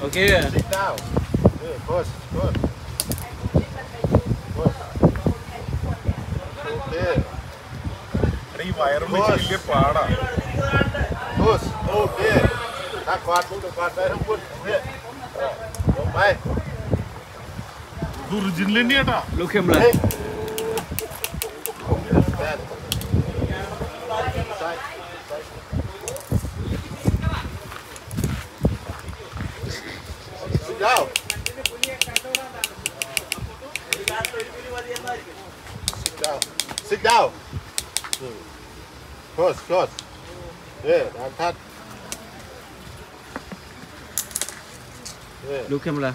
Okay. Sit down. Yeah, push, push. अरे wire में चल के पहाड़ा बस ओके ना काट दो काट दे हम बोल ओ दूर जिन लेनी हटा लोखे हमरा Thank. Side. Sit down. Sit down. Hmm. Close, close. Yeah, touch. Yeah. look him like